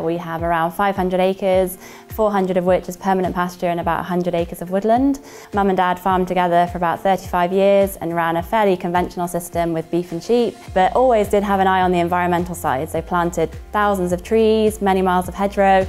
We have around 500 acres, 400 of which is permanent pasture and about 100 acres of woodland. Mum and dad farmed together for about 35 years and ran a fairly conventional system with beef and sheep, but always did have an eye on the environmental side. So planted thousands of trees, many miles of hedgerow,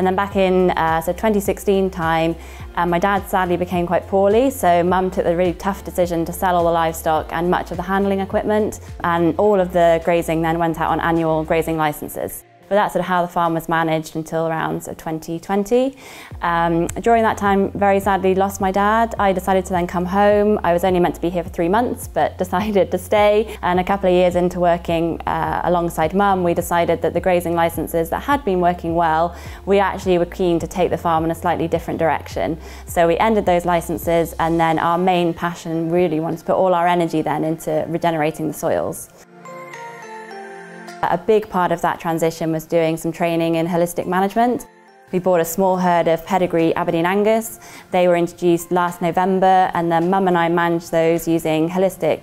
and then back in uh, so 2016 time, uh, my dad sadly became quite poorly, so mum took the really tough decision to sell all the livestock and much of the handling equipment, and all of the grazing then went out on annual grazing licenses. But that's sort of how the farm was managed until around sort of 2020. Um, during that time, very sadly lost my dad. I decided to then come home. I was only meant to be here for three months, but decided to stay. And a couple of years into working uh, alongside mum, we decided that the grazing licenses that had been working well, we actually were keen to take the farm in a slightly different direction. So we ended those licenses and then our main passion really wanted to put all our energy then into regenerating the soils. A big part of that transition was doing some training in holistic management. We bought a small herd of pedigree Aberdeen Angus. They were introduced last November and then mum and I managed those using holistic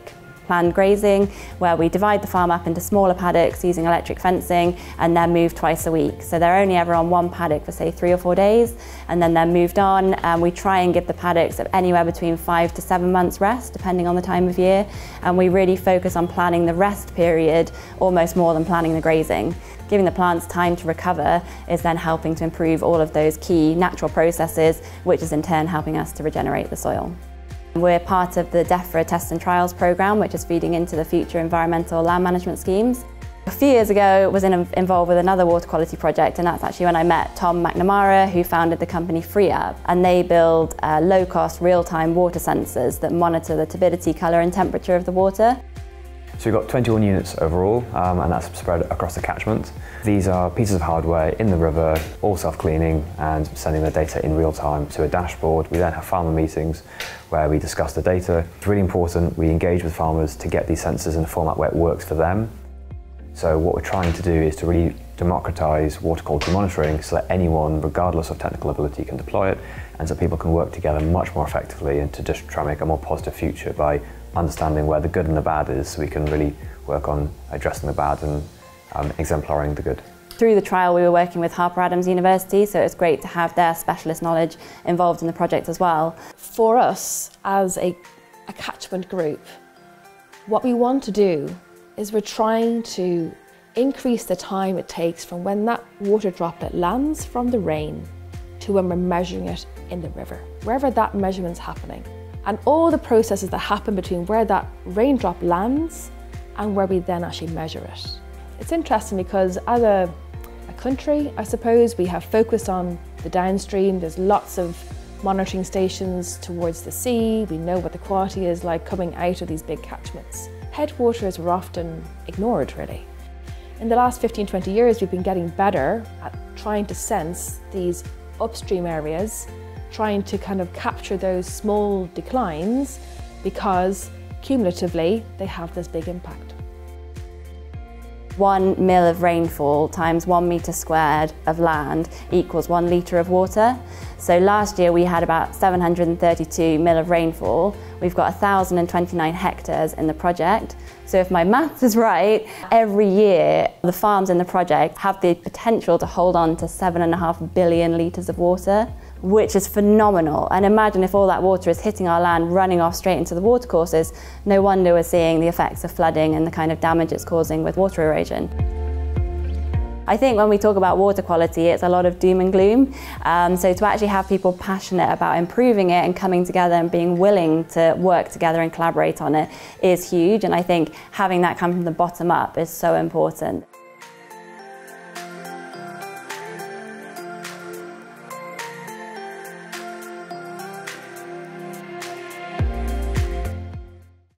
planned grazing where we divide the farm up into smaller paddocks using electric fencing and then move twice a week. So they're only ever on one paddock for say three or four days and then they're moved on and we try and give the paddocks anywhere between five to seven months rest depending on the time of year and we really focus on planning the rest period almost more than planning the grazing. Giving the plants time to recover is then helping to improve all of those key natural processes which is in turn helping us to regenerate the soil. We're part of the DEFRA Test and Trials programme, which is feeding into the future environmental land management schemes. A few years ago, I was in, involved with another water quality project, and that's actually when I met Tom McNamara, who founded the company FreeUp, and they build uh, low-cost, real-time water sensors that monitor the turbidity, colour and temperature of the water. So we've got 21 units overall, um, and that's spread across the catchment. These are pieces of hardware in the river, all self-cleaning and sending the data in real time to a dashboard. We then have farmer meetings where we discuss the data. It's really important we engage with farmers to get these sensors in a format where it works for them. So what we're trying to do is to really democratise water quality monitoring so that anyone, regardless of technical ability, can deploy it and so people can work together much more effectively and to just try and make a more positive future by understanding where the good and the bad is so we can really work on addressing the bad and um, exemplaring the good. Through the trial we were working with Harper Adams University so it's great to have their specialist knowledge involved in the project as well. For us as a, a catchment group, what we want to do is we're trying to increase the time it takes from when that water droplet lands from the rain to when we're measuring it in the river, wherever that measurement's happening and all the processes that happen between where that raindrop lands and where we then actually measure it. It's interesting because as a, a country, I suppose, we have focused on the downstream. There's lots of monitoring stations towards the sea. We know what the quality is like coming out of these big catchments. Headwaters were often ignored, really. In the last 15, 20 years, we've been getting better at trying to sense these upstream areas trying to kind of capture those small declines because cumulatively they have this big impact. One mil of rainfall times one metre squared of land equals one litre of water. So last year we had about 732 mil of rainfall. We've got 1,029 hectares in the project. So if my maths is right, every year the farms in the project have the potential to hold on to seven and a half billion litres of water which is phenomenal. And imagine if all that water is hitting our land, running off straight into the watercourses, no wonder we're seeing the effects of flooding and the kind of damage it's causing with water erosion. I think when we talk about water quality, it's a lot of doom and gloom. Um, so to actually have people passionate about improving it and coming together and being willing to work together and collaborate on it is huge. And I think having that come from the bottom up is so important.